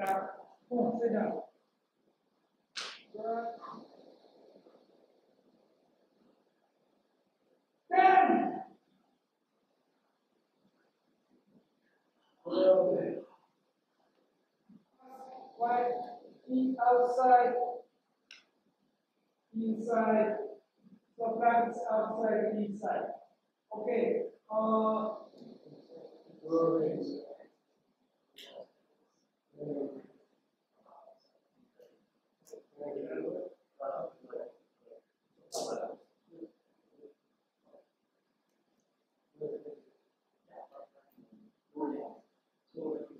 Down. Good. Stand. A little bit. Right, feet outside, inside, so practice outside, inside. Okay, uh you for stopping, I also do that. So, don't, don't, don't do that in mistake. Don't do that. This way, so, in mistake, it's not all.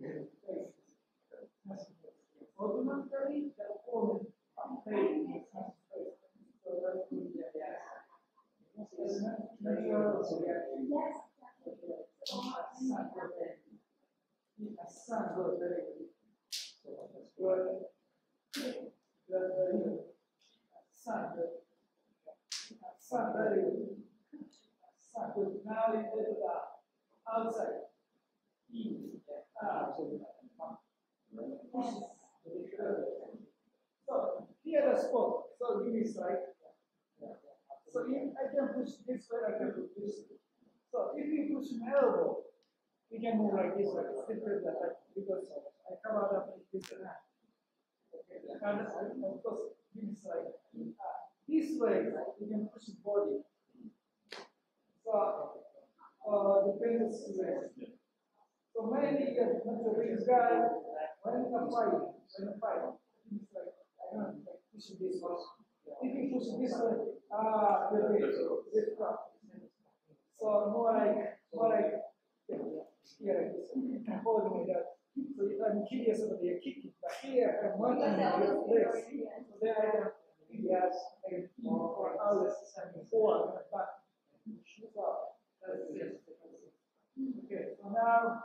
good. Outside. So here the spot. So give me slide. So if I can push this way, I can push this way. So if you push my elbow, we can move like this, like simply like that, because I come out of this hand. Okay, and of course, me slide. Uh, This way, you can push the body. So, uh, depends So maybe uh, this guy, when the fight, when the fight, he's like, I don't know, like pushing this one. If he push this way, ah, okay, this one. So more like, more like, yeah, here like this, and hold me like that. So if I'm curious about the kicking, but here I'm legs. So I can, yes, I can, or others, and forward, and. Okay, so now,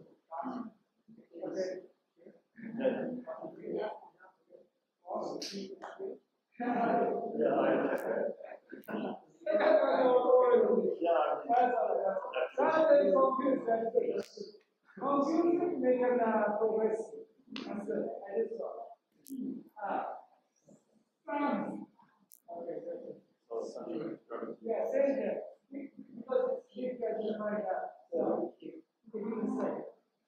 Make them uh, progress. That's good. I so. Okay, good. Yeah, say that. Because it's just find. So, you can say.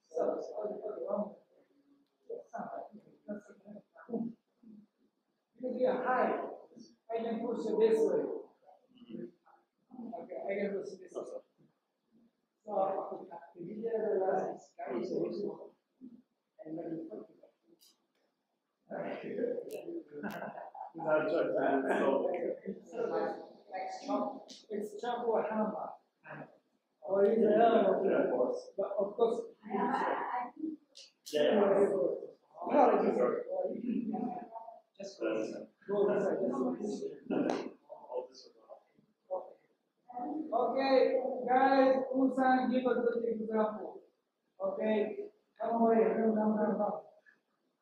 So, okay, one more. Because we are high, I can push it this way. Okay, I can push it this way. So, the video realizes, guys, and then you put It's chop or hammer. Or is it elbow? But of course. Just go like guys, Unsan give a good example. Okay, come away, come, come, come, come.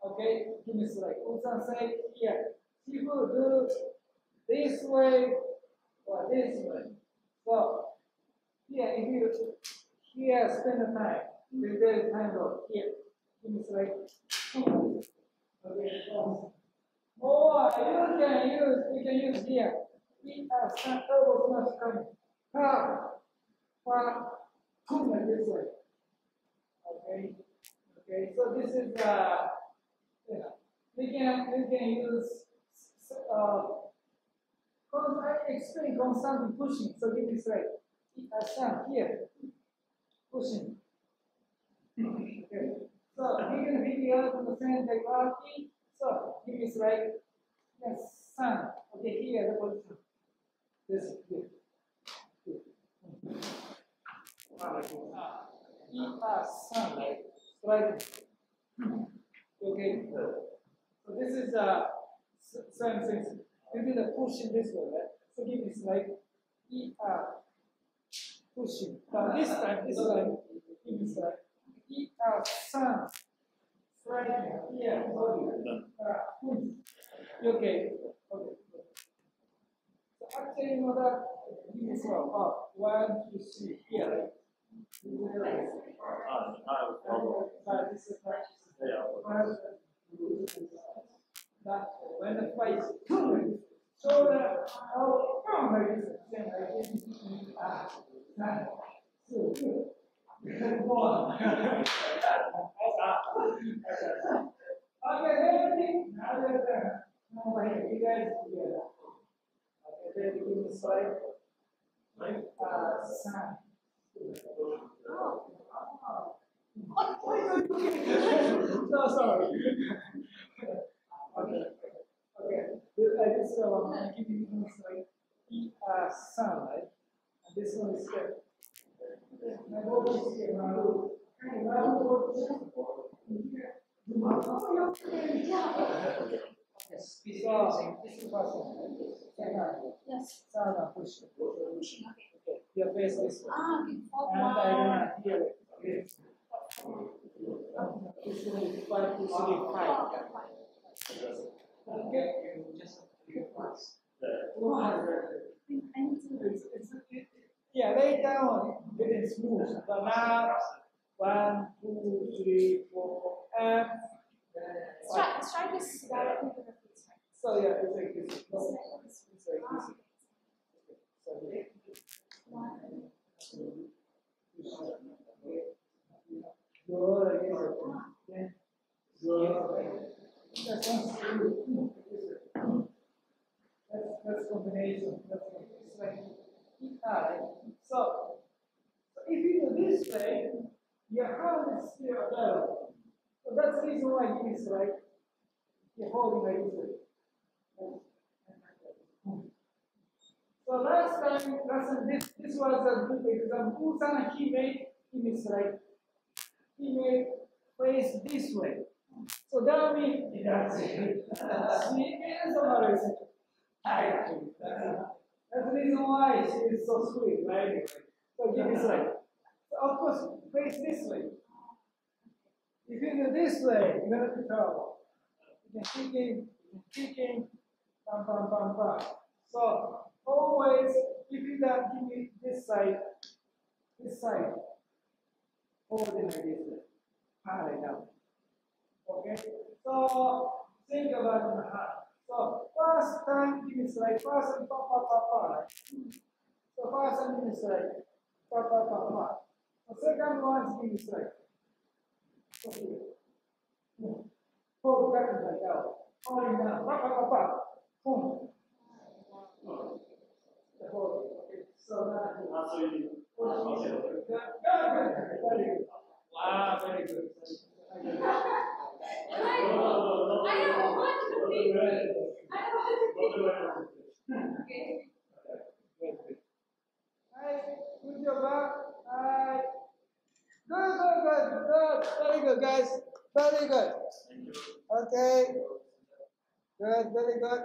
Okay, give me slide. Unsan say here, people do this way or this way. So here, if you here spend the time, if there is time though, here, me slide. Okay. Or you can use, you can use here. We are some elbow smash coming. Ha, boom, like this way. Okay, okay, so this is, uh, know, we can, we can use, uh, cause I explain constant pushing, so give me straight. Sam, here, pushing. Okay, so we can figure out the same technology, so give me straight. Yes, Sam, okay, here, the position. This, here. Ah, sunlight, right? Okay. So this is uh same thing. You do the pushing this way? So give this like E R pushing. But this time, this time, give this like E R sun. Right here, body. Uh. Okay. Okay. So actually, you know that this one, oh, one, two, three, here. Ah, ah, well, But this is not. yeah. That when the fight is coming, so that oh, come like this, then I can ah, ah, so good. Go on. Okay, everything other than no way, you guys together. Okay, then you give me slide. Right? Uh, sign. No, sorry. Okay, okay. I just, uh, I'm giving you this like, uh, right? And this one is step. My is here, my my here. Yes, Yes. uh, it. Yes. Just a few parts. Two hundred. I need to. It's, it's, it, yeah, lay down, getting smooth, but now, one, two, three, four, and. Strike, strike is directly the right? So, yeah, it's like this, no, It's like this. this. Good. That's. That's, combination, that's, it's like, alright, so, so if you do this way, your hand is still available. So that's the reason why it is like, you're holding like this way. So last time, this, this was a good example. Usan, he made, he is like, he made face this way. So that means, that's it. That's the reason why she is so sweet, right? So give this way. So of course, face this way. If you do this way, you're gonna be trouble. You can kick in, you can kick in, bam, bam, bam, bam. So always, if you don't give me this side, this side, hold it like this it down. Okay? So think about the hand. So first time give me slide, first and pa pa pa pa. right? So first and give me slide, pa pa pa pa. The second one is give me slide. Okay. Hold and like that. Hold it down, pa pa pa pa. Boom. The hold. Okay. So now. Ah, so you. Wow, very good. I know. I do. Okay. Good job. Good, good, good, good. Very good, guys. Very good. Okay. Very good.